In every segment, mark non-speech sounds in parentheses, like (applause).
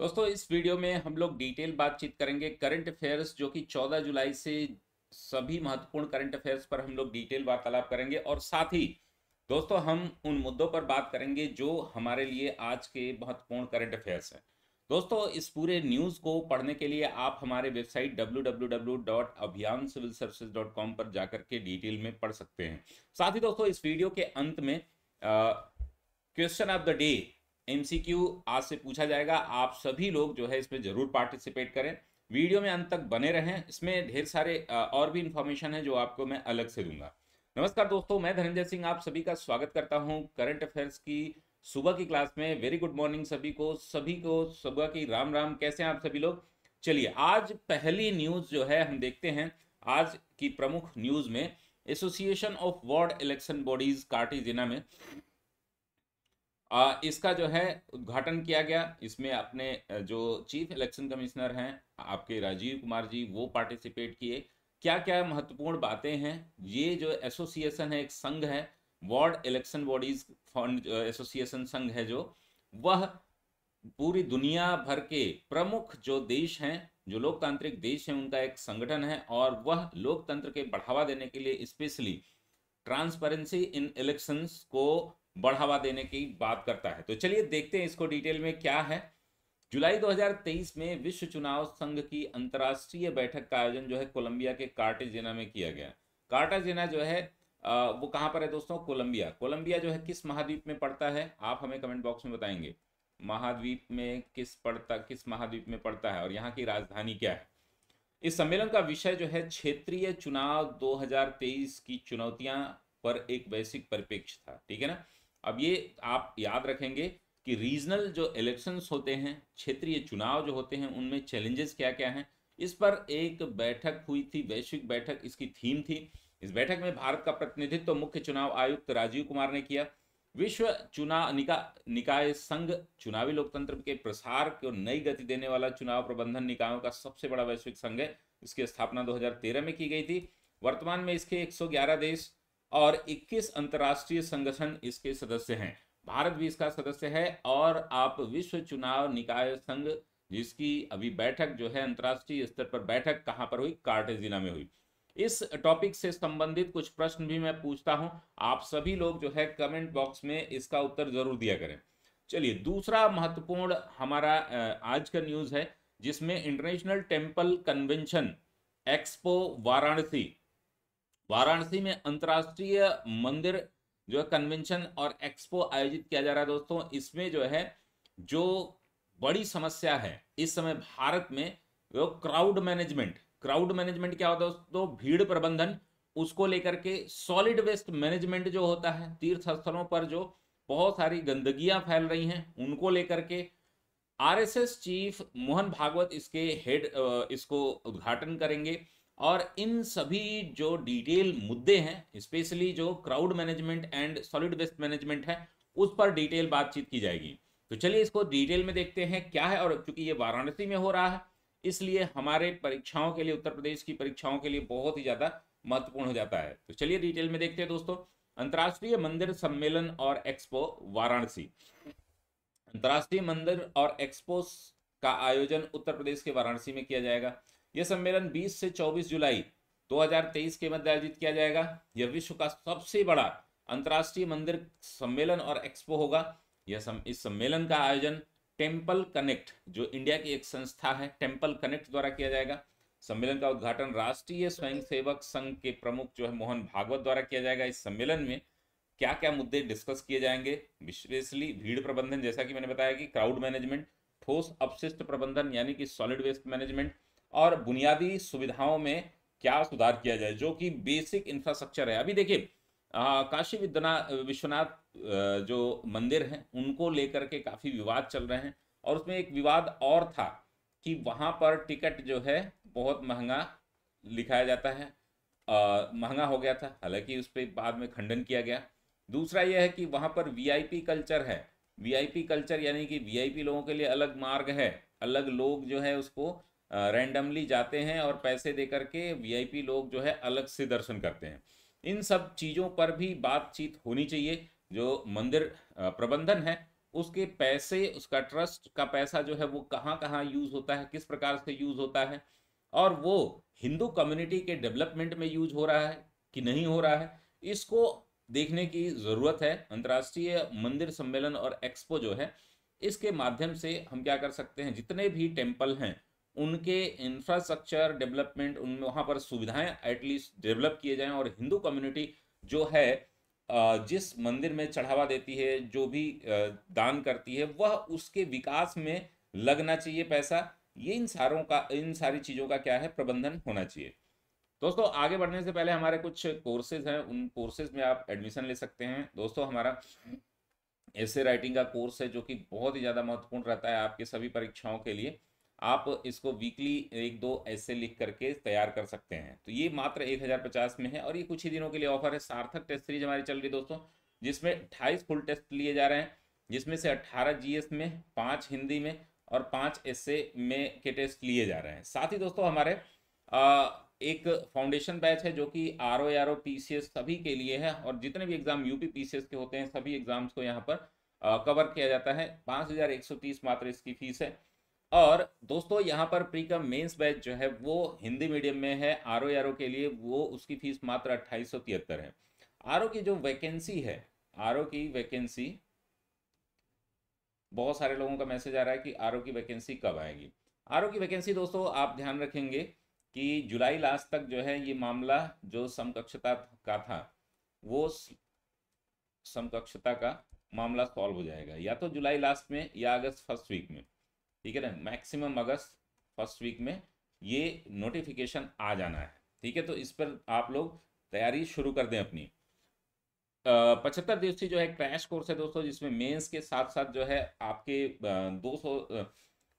दोस्तों, इस वीडियो में हम लोग डिटेल बातचीत करेंगे करंट अफेयर्स, जो कि 14 जुलाई से सभी महत्वपूर्ण करंट अफेयर्स पर हम लोग डिटेल वार्तालाप करेंगे। और साथ ही, दोस्तों, हम उन मुद्दों पर बात करेंगे जो हमारे लिए आज के महत्वपूर्ण करंट अफेयर्स हैं। दोस्तों, इस पूरे न्यूज़ को पढ़ने के लिए आप हमारे वेबसाइट www.abhiyancivilservices.com पर जाकर के डिटेल में पढ़ सकते हैं। साथ ही, दोस्तों, इस वीडियो के अंत में question of the day MCQ आज से पूछा जाएगा, आप सभी लोग जो है इसमें ज़रूर पार्टिसिपेट करें। वीडियो में अंत तक बने रहें। इसमें ढेर सारे और भी इंफॉर्मेशन है जो आपको मैं अलग से दूँगा। नमस्कार दोस्तों, मैं धनंजय सिंह आप सभी का स्वागत करता हूँ करंट अफेयर्स की सुबह की क्लास में। वेरी गुड मॉर्निंग सभी को सभी को सुबह की राम राम। कैसे हैं आप सभी लोग? चलिए, आज पहली न्यूज़ जो है हम देखते हैं, आज की प्रमुख न्यूज़ में association of world election bodies Cartagena में। इसका जो है उद्घाटन किया गया। इसमें अपने जो चीफ इलेक्शन कमिश्नर हैं, आपके राजीव कुमार जी, वो पार्टिसिपेट किए। क्या क्या महत्वपूर्ण बातें हैं? ये जो एसोसिएशन है, एक संघ है, world election bodies fund association संघ है जो, वह पूरी दुनिया भर के प्रमुख जो देश हैं, जो लोकतांत्रिक देश हैं, उनका एक संगठन है और वह लोकतंत्र के बढ़ावा देने के लिए स्पेशली ट्रांसपेरेंसी इन इलेक्शंस को बढ़ावा देने की बात करता है। तो चलिए देखते हैं इसको डिटेल में क्या है। जुलाई 2023 में विश्व चुनाव संघ की अंतर्राष्ट्रीय बैठक का आयोजन जो है कोलंबिया के कार्टेजेना में किया गया। कार्टाजेना जो है वो कहाँ पर है दोस्तों? कोलंबिया। कोलंबिया जो है किस महाद्वीप में पड़ता है? आप हमें कमेंट बॉक्स में बताएँगे। महाद्वीप में किस पड़ता, किस महाद्वीप में पड़ता है और यहाँ की राजधानी क्या है? इस सम्मेलन का विषय जो है क्षेत्रीय चुनाव 2023 की चुनौतियाँ पर एक वैश्विक परिप्रेक्ष्य था। ठीक है ना? अब ये आप याद रखेंगे कि रीजनल जो इलेक्शंस होते हैं, क्षेत्रीय चुनाव जो होते हैं, उनमें चैलेंजेस क्या क्या हैं? इस पर एक बैठक हुई थी, वैश्विक बैठक, इसकी थीम थी। इस बैठक में भारत का प्रतिनिधित्व तो मुख्य चुनाव आयुक्त राजीव कुमार ने किया। विश्व चुनाव निका, निकाय संघ चुनावी लोकतंत्र के प्रसार को नई गति देने वाला चुनाव प्रबंधन निकायों का सबसे बड़ा वैश्विक संघ है। इसकी स्थापना 2013 में की गई थी। वर्तमान में इसके 111 देश और 21 अंतर्राष्ट्रीय संगठन इसके सदस्य हैं। भारत भी इसका सदस्य है और आप विश्व चुनाव निकाय संघ, जिसकी अभी बैठक जो है अंतर्राष्ट्रीय स्तर पर बैठक कहाँ पर हुई? कार्टेजिना में हुई। इस टॉपिक से संबंधित कुछ प्रश्न भी मैं पूछता हूँ। आप सभी लोग जो है कमेंट बॉक्स में इसका उत्तर ज़रूर दिया करें। चलिए, दूसरा महत्वपूर्ण हमारा आज का न्यूज़ है, जिसमें international temple convention, expo Varanasi Varanasi में अंतरराष्ट्रीय मंदिर जो है कन्वेंशन और एक्सपो आयोजित किया जा रहा है दोस्तों। इसमें जो है, जो बड़ी समस्या है, इस समय भारत में वो क्राउड मैनेजमेंट क्राउड मैनेजमेंट क्या होता है दोस्तों? भीड़ प्रबंधन, उसको लेकर के सॉलिड वेस्ट मैनेजमेंट जो होता है तीर्थ स्थलों पर जो बहुत सारी गंदगियाँ फैल रही हैं, उनको लेकर के आरएसएस चीफ मोहन भागवत इसके हेड इसको उद्घाटन करेंगे। और इन सभी जो डिटेल मुद्दे हैं स्पेशली जो crowd management and solid waste management है, उस पर डिटेल बातचीत की जाएगी। तो चलिए इसको डिटेल में देखते हैं क्या है और क्योंकि ये वाराणसी में हो रहा है, इसलिए हमारे परीक्षाओं के लिए, उत्तर प्रदेश की परीक्षाओं के लिए बहुत ही ज़्यादा महत्वपूर्ण हो जाता है। तो चलिए डिटेल में देखते हैं दोस्तों। अंतर्राष्ट्रीय मंदिर सम्मेलन और एक्सपो वाराणसी। अंतर्राष्ट्रीय मंदिर और एक्सपो का आयोजन उत्तर प्रदेश के वाराणसी में किया जाएगा। यह सम्मेलन 20 से 24 जुलाई 2023 के मध्य आयोजित किया जाएगा। यह विश्व का सबसे बड़ा अंतर्राष्ट्रीय मंदिर सम्मेलन और एक्सपो होगा। यह सम, इस सम्मेलन का आयोजन टेंपल कनेक्ट जो इंडिया की एक संस्था है टेंपल कनेक्ट द्वारा किया जाएगा। सम्मेलन का उद्घाटन राष्ट्रीय स्वयंसेवक संघ के प्रमुख जो है मोहन भागवत द्वारा किया जाएगा। इस सम्मेलन में क्या क्या मुद्दे डिस्कस किए जाएँगे? विशेषली भीड़ प्रबंधन जैसा कि मैंने बताया कि क्राउड मैनेजमेंट ठोस अपशिष्ट प्रबंधन यानी कि सॉलिड वेस्ट मैनेजमेंट और बुनियादी सुविधाओं में क्या सुधार किया जाए, जो कि बेसिक इंफ्रास्ट्रक्चर है। अभी देखिए काशी विद्यना विश्वनाथ जो मंदिर हैं, उनको लेकर के काफ़ी विवाद चल रहे हैं और उसमें एक विवाद और था कि वहाँ पर टिकट जो है, बहुत महँगा लिखाया जाता है। महँगा हो गया था, हालाँकि उस पर बाद में खंडन किया गया। दूसरा यह है कि वहाँ पर वीआईपी कल्चर है। वीआईपी कल्चर यानी कि वीआईपी लोगों के लिए अलग मार्ग है। अलग लोग जो है उसको रैंडमली जाते हैं और पैसे दे करके वीआईपी लोग जो है अलग से दर्शन करते हैं। इन सब चीज़ों पर भी बातचीत होनी चाहिए। जो मंदिर प्रबंधन है, उसके पैसे, उसका ट्रस्ट का पैसा जो है वो कहाँ कहाँ यूज़ होता है, किस प्रकार से यूज़ होता है और वो हिंदू कम्युनिटी के डेवलपमेंट में यूज़ हो रहा है कि नहीं हो रहा है, इसको देखने की ज़रूरत है। अंतर्राष्ट्रीय मंदिर सम्मेलन और एक्सपो जो है, इसके माध्यम से हम क्या कर सकते हैं, जितने भी टेंपल हैं उनके इंफ्रास्ट्रक्चर डेवलपमेंट उन वहाँ पर सुविधाएँ एटलीस्ट डेवलप किए जाएँ और हिंदू कम्युनिटी जो है जिस मंदिर में चढ़ावा देती है, जो भी दान करती है, वह उसके विकास में लगना चाहिए पैसा। ये इन सारों का, इन सारी चीज़ों का क्या है, प्रबंधन होना चाहिए। दोस्तों, आगे बढ़ने से पहले हमारे कुछ कोर्सेज हैं, उन कोर्सेज में आप एडमिशन ले सकते हैं। दोस्तों, हमारा ऐसे राइटिंग का कोर्स है, जो कि बहुत ही ज़्यादा महत्वपूर्ण रहता है आपके सभी परीक्षाओं के लिए। आप इसको वीकली एक दो ऐसे लिख करके तैयार कर सकते हैं। तो ये मात्र एक हज़ार पचास में है और ये कुछ ही दिनों के लिए ऑफ़र है। सार्थक टेस्ट सीरीज़ हमारी चल रही है दोस्तों जिसमें अट्ठाईस फुल टेस्ट लिए जा रहे हैं जिसमें से अट्ठारह जीएस में पाँच हिंदी में और पाँच एस में के टेस्ट लिए जा रहे हैं। साथ ही दोस्तों हमारे आ, एक फाउंडेशन बैच है जो कि R O R O P C S सभी के लिए है और जितने भी exam UP P C S के होते हैं सभी एग्ज़ाम्स को यहाँ पर आ, कवर किया जाता है। पाँच हज़ार एक सौ तीस मात्र इसकी फ़ीस है। और दोस्तों, यहाँ पर प्री कम मेन्स बैच जो है, वो हिंदी मीडियम में है। आर ओ के लिए वो, उसकी फ़ीस मात्र अट्ठाईस है। आरओ की जो वैकेंसी है आरओ की वैकेंसी, बहुत सारे लोगों का मैसेज आ रहा है कि आरओ की वैकेंसी कब आएगी। आरओ की वैकेंसी दोस्तों, आप ध्यान रखेंगे कि जुलाई लास्ट तक जो है, ये मामला जो समकक्षता का था, वो समकक्षता का मामला सॉल्व हो जाएगा। या तो जुलाई लास्ट में या अगस्त फ़र्स्ट वीक में। ठीक है ना? मैक्सिमम अगस्त फ़र्स्ट वीक में ये नोटिफिकेशन आ जाना है। ठीक है? तो इस पर आप लोग तैयारी शुरू कर दें अपनी। पचहत्तर दिवसीय जो है क्रैश कोर्स है दोस्तों, जिसमें मेंस के साथ साथ जो है आपके दो सौ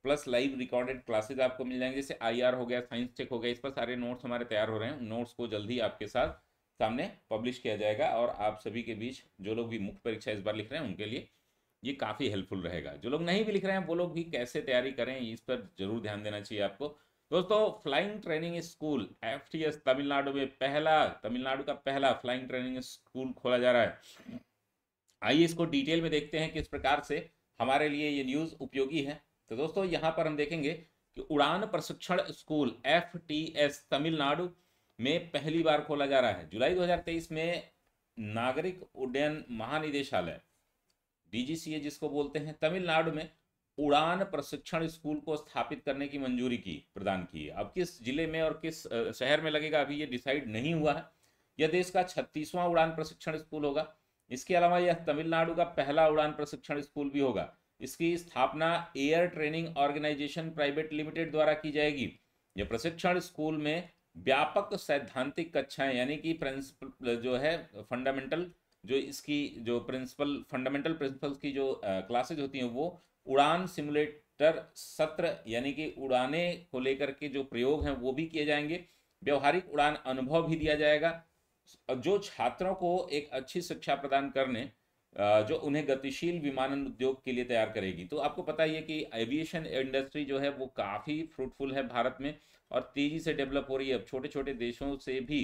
प्लस लाइव रिकॉर्डेड क्लासेज आपको मिल जाएँगे। जैसे आईआर हो गया साइंस चेक हो गया, इस पर सारे नोट्स हमारे तैयार हो रहे हैं। नोट्स को जल्दी आपके साथ सामने पब्लिश किया जाएगा और आप सभी के बीच जो लोग भी मुख्य परीक्षा इस बार लिख रहे हैं, उनके लिए ये काफ़ी हेल्पफुल रहेगा। जो लोग नहीं भी लिख रहे हैं, वो लोग भी कैसे तैयारी करें, इस पर ज़रूर ध्यान देना चाहिए आपको। दोस्तों flying training school FTS Tamil Nadu में पहला, तमिलनाडु का पहला फ्लाइंग ट्रेनिंग स्कूल खोला जा रहा है। आइए इसको डिटेल में देखते हैं किस प्रकार से हमारे लिए ये न्यूज़ उपयोगी है। तो दोस्तों, यहाँ पर हम देखेंगे कि उड़ान प्रशिक्षण स्कूल एफटीएस तमिलनाडु में पहली बार खोला जा रहा है। जुलाई 2023 में नागरिक उड्डयन महानिदेशालय डीजीसीए जिसको बोलते हैं, तमिलनाडु में उड़ान प्रशिक्षण स्कूल को स्थापित करने की मंजूरी की, प्रदान की है। अब किस ज़िले में और किस शहर में लगेगा, अभी ये डिसाइड नहीं हुआ है। यह देश का छत्तीसवां उड़ान प्रशिक्षण स्कूल होगा। इसके अलावा यह तमिलनाडु का पहला उड़ान प्रशिक्षण स्कूल भी होगा। इसकी स्थापना air training organisation private limited द्वारा की जाएगी। यह प्रशिक्षण स्कूल में व्यापक सैद्धांतिक कक्षाएँ, यानी कि प्रिंसिपल, जो है, फंडामेंटल जो इसकी जो प्रिंसिपल फंडामेंटल प्रिंसिपल्स की जो क्लासेज होती हैं, वो उड़ान सिमुलेटर सत्र, यानी कि उड़ाने को लेकर के जो प्रयोग हैं, वो भी किए जाएँगे। व्यवहारिक उड़ान अनुभव भी दिया जाएगा। जो छात्रों को एक अच्छी शिक्षा प्रदान करने जो उन्हें गतिशील विमानन उद्योग के लिए तैयार करेगी। तो आपको पता ही है कि एविएशन इंडस्ट्री जो है, वो काफ़ी फ्रूटफुल है भारत में और तेज़ी से डेवलप हो रही है। अब छोटे छोटे देशों से भी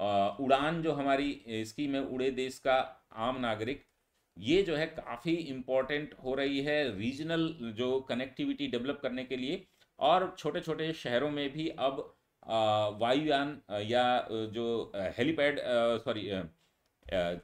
उड़ान जो हमारी स्कीम है उड़े देश का आम नागरिक, ये जो है काफ़ी इम्पोर्टेंट हो रही है रीजनल जो कनेक्टिविटी डेवलप करने के लिए और छोटे छोटे शहरों में भी अब वायुयान या जो हेलीपैड सॉरी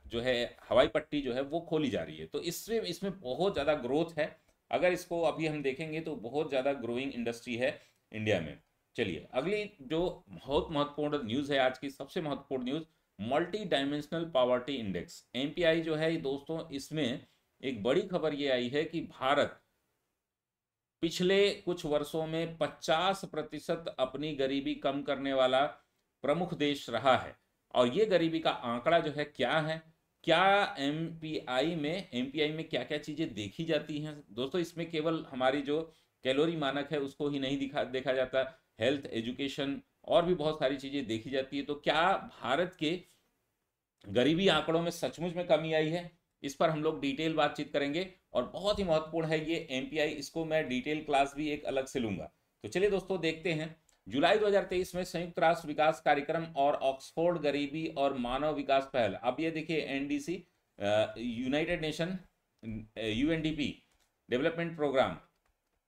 जो है हवाई पट्टी जो है वो खोली जा रही है। तो इसमें इसमें बहुत ज़्यादा ग्रोथ है। अगर इसको अभी हम देखेंगे तो बहुत ज़्यादा ग्रोइंग इंडस्ट्री है इंडिया में। चलिए, अगली जो बहुत महत्वपूर्ण न्यूज़ है आज की, सबसे महत्वपूर्ण news multidimensional poverty index MPI जो है दोस्तों, इसमें एक बड़ी खबर ये आई है कि भारत पिछले कुछ वर्षों में 50 प्रतिशत अपनी गरीबी कम करने वाला प्रमुख देश रहा है। और ये गरीबी का आंकड़ा जो है, क्या है? क्या MPI में MPI में क्या क्या चीज़ें देखी जाती हैं? दोस्तों, इसमें केवल हमारी जो कैलोरी मानक है, उसको ही नहीं दिखा, देखा जाता। हेल्थ एजुकेशन और भी बहुत सारी चीज़ें देखी जाती है तो क्या भारत के गरीबी आंकड़ों में सचमुच में कमी आई है? इस पर हम लोग डिटेल बातचीत करेंगे और बहुत ही महत्वपूर्ण है ये एमपीआई इसको मैं डिटेल क्लास भी एक अलग से लूँगा। तो चलिए दोस्तों, देखते हैं। जुलाई 2023 में संयुक्त राष्ट्र विकास कार्यक्रम और ऑक्सफोर्ड गरीबी और मानव विकास पहल। अब ये देखिए NDC United Nation UNDP development programme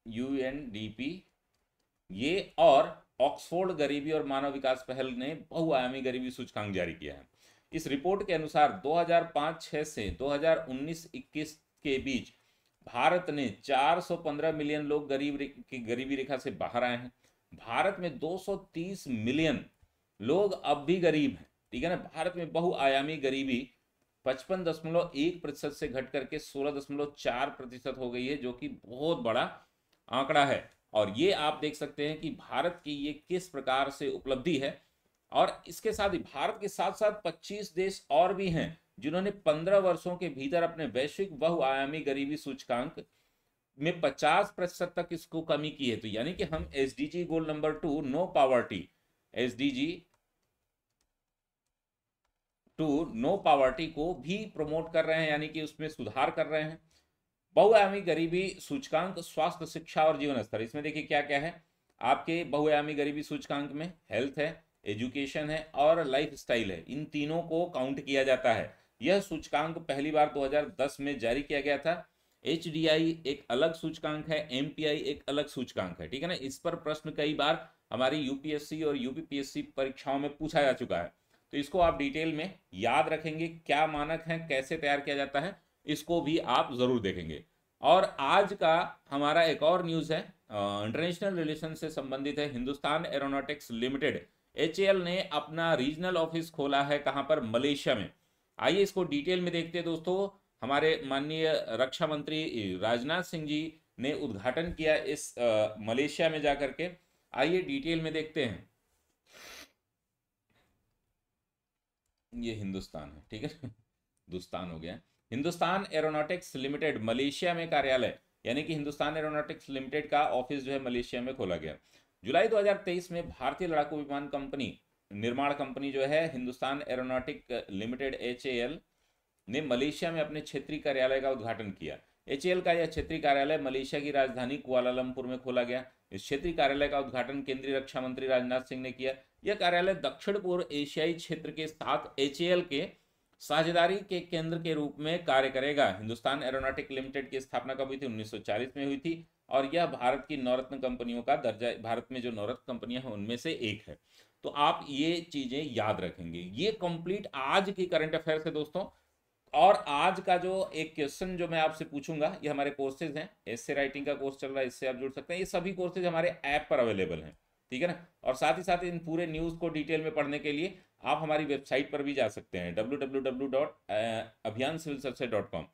UNDP ये और ऑक्सफोर्ड गरीबी और मानव विकास पहल ने बहुआयामी गरीबी सूचकांक जारी किया है। इस रिपोर्ट के अनुसार 2005-6 से 2019-21 के बीच भारत ने 415 मिलियन लोग गरीब की गरीबी रेखा से बाहर आए हैं। भारत में 230 मिलियन लोग अब भी गरीब हैं, ठीक है ना? भारत में बहुआयामी गरीबी पचपन दशमलव एक प्रतिशत से घट करके सोलह दशमलव चार प्रतिशत हो गई है, जो कि बहुत बड़ा आंकड़ा है। और ये आप देख सकते हैं कि भारत की ये किस प्रकार से उपलब्धि है। और इसके साथ ही भारत के साथ साथ 25 देश और भी हैं, जिन्होंने 15 वर्षों के भीतर अपने वैश्विक बहुआयामी गरीबी सूचकांक में 50 प्रतिशत तक इसको कमी की है। तो यानी कि हम SDG goal number two no poverty S two no poverty को भी प्रमोट कर रहे हैं, यानी कि उसमें सुधार कर रहे हैं। बहुआयामी गरीबी, सूचकांक, स्वास्थ्य, शिक्षा और जीवन स्तर। इसमें देखिए क्या क्या है? आपके बहुआयामी गरीबी सूचकांक में हेल्थ है एजुकेशन है और लाइफ स्टाइल है। इन तीनों को काउंट किया जाता है। यह सूचकांक पहली बार 2010 में जारी किया गया था। एचडीआई एक अलग सूचकांक है एमपीआई एक अलग सूचकांक है। ठीक है ना? इस पर प्रश्न कई बार हमारी यूपीएससी और यूपीपीएससी परीक्षाओं में पूछा जा चुका है। तो इसको आप डिटेल में याद रखेंगे, क्या मानक है, कैसे तैयार किया जाता है। इसको भी आप ज़रूर देखेंगे। और आज का हमारा एक और न्यूज़ है इंटरनेशनल रिलेशन से संबंधित है हिंदुस्तान एरोनॉटिक्स लिमिटेड एच ने अपना रीजनल ऑफ़िस खोला है कहाँ पर? मलेशिया में। आइए इसको डिटेल में देखते हैं दोस्तों। हमारे माननीय रक्षा मंत्री राजनाथ सिंह जी ने उद्घाटन किया इस आ, मलेशिया में जाकर के। आइए डिटेल में देखते हैं। ये हिंदुस्तान है ठीक है? (laughs) हिंदुस्तान हो गया। हिंदुस्तान एरोनॉटिक्स लिमिटेड, मलेशिया में कार्यालय, यानी कि हिंदुस्तान एरोनॉटिक्स लिमिटेड का ऑफ़िस जो है मलेशिया में खोला गया। जुलाई 2023 में भारतीय लड़ाकू विमान कंपनी, निर्माण कंपनी जो है हिंदुस्तान एरोनॉटिक लिमिटेड, एचएएल, ने मलेशिया में अपने क्षेत्रीय कार्यालय का उद्घाटन किया। एच का यह क्षेत्रीय कार्यालय मलेशिया की राजधानी कुआलालंपुर में खोला गया। इस क्षेत्रीय कार्यालय का उद्घाटन केंद्रीय रक्षा मंत्री राजनाथ सिंह ने किया। यह कार्यालय दक्षिण पूर्व एशियाई क्षेत्र के साथ एचएएल के साझेदारी के केंद्र के रूप में कार्य करेगा। हिंदुस्तान एरोनॉटिक लिमिटेड की स्थापना कब हुई थी? 1940 में हुई थी और यह भारत की नवरत्न कंपनियों का दर्जा, भारत में जो नवरत्न कंपनियाँ हैं, उनमें से एक है। तो आप ये चीज़ें याद रखेंगे। ये कंप्लीट आज की करंट अफेयर है दोस्तों। और आज का जो एक क्वेश्चन जो मैं आपसे पूछूँगा, ये हमारे कोर्सेज हैं। एससे राइटिंग का कोर्स चल रहा है, इससे आप जुड़ सकते हैं। ये सभी कोर्सेज हमारे ऐप पर अवेलेबल हैं। ठीक है ना? और साथ ही साथ इन पूरे न्यूज़ को डिटेल में पढ़ने के लिए आप हमारी वेबसाइट पर भी जा सकते हैं W W W dot Abhiyan civil service dot com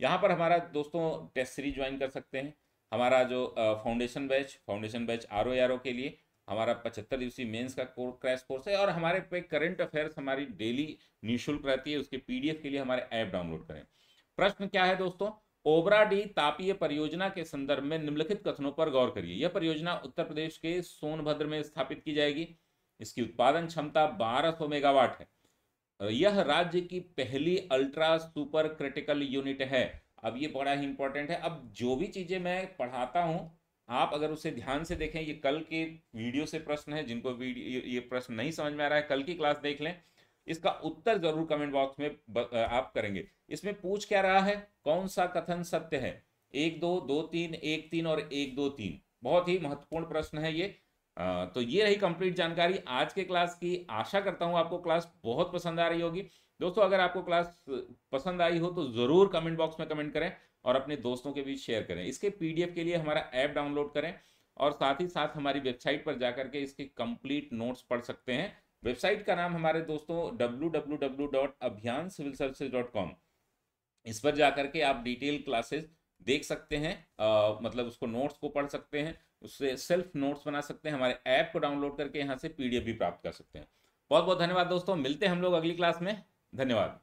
यहाँ पर हमारा दोस्तों टेस्ट सीरीज़ ज्वाइन कर सकते हैं। हमारा जो foundation batch foundation batch R O के लिए हमारा पचहत्तर दिवसीय मेंस का क्रैश कोर्स है और हमारे पे करंट अफेयर्स हमारी डेली निःशुल्क रहती है, उसके पीडीएफ के लिए हमारे ऐप डाउनलोड करें। प्रश्न क्या है दोस्तों? ओबरा डी तापीय परियोजना के संदर्भ में निम्नलिखित कथनों पर गौर करिए। यह परियोजना उत्तर प्रदेश के सोनभद्र में स्थापित की जाएगी। इसकी उत्पादन क्षमता 1200 मेगावाट है। यह राज्य की पहली अल्ट्रा सुपर क्रिटिकल यूनिट है। अब ये बड़ा ही इंपॉर्टेंट है। अब जो भी चीज़ें मैं पढ़ाता हूँ, आप अगर उसे ध्यान से देखें, ये कल के वीडियो से प्रश्न है, जिनको ये प्रश्न नहीं समझ में आ रहा है, कल की क्लास देख लें। इसका उत्तर ज़रूर कमेंट बॉक्स में आप करेंगे। इसमें पूछ क्या रहा है? कौन सा कथन सत्य है? एक दो दो तीन, एक तीन और एक दो तीन। बहुत ही महत्वपूर्ण प्रश्न है ये। तो ये रही कंप्लीट जानकारी आज के क्लास की। आशा करता हूँ आपको क्लास बहुत पसंद आ रही होगी। दोस्तों, अगर आपको क्लास पसंद आई हो तो ज़रूर कमेंट बॉक्स में कमेंट करें और अपने दोस्तों के बीच शेयर करें। इसके पीडीएफ के लिए हमारा ऐप डाउनलोड करें और साथ ही साथ हमारी वेबसाइट पर जाकर के इसके कंप्लीट नोट्स पढ़ सकते हैं। वेबसाइट का नाम हमारे दोस्तों www.abhyan इस पर जाकर के आप डिटेल क्लासेस देख सकते हैं आ, मतलब उसको नोट्स को पढ़ सकते हैं उससे सेल्फ नोट्स बना सकते हैं हमारे ऐप को डाउनलोड करके यहाँ से पीडीएफ भी प्राप्त कर सकते हैं। बहुत बहुत धन्यवाद दोस्तों मिलते हैं हम लोग अगली क्लास में धन्यवाद।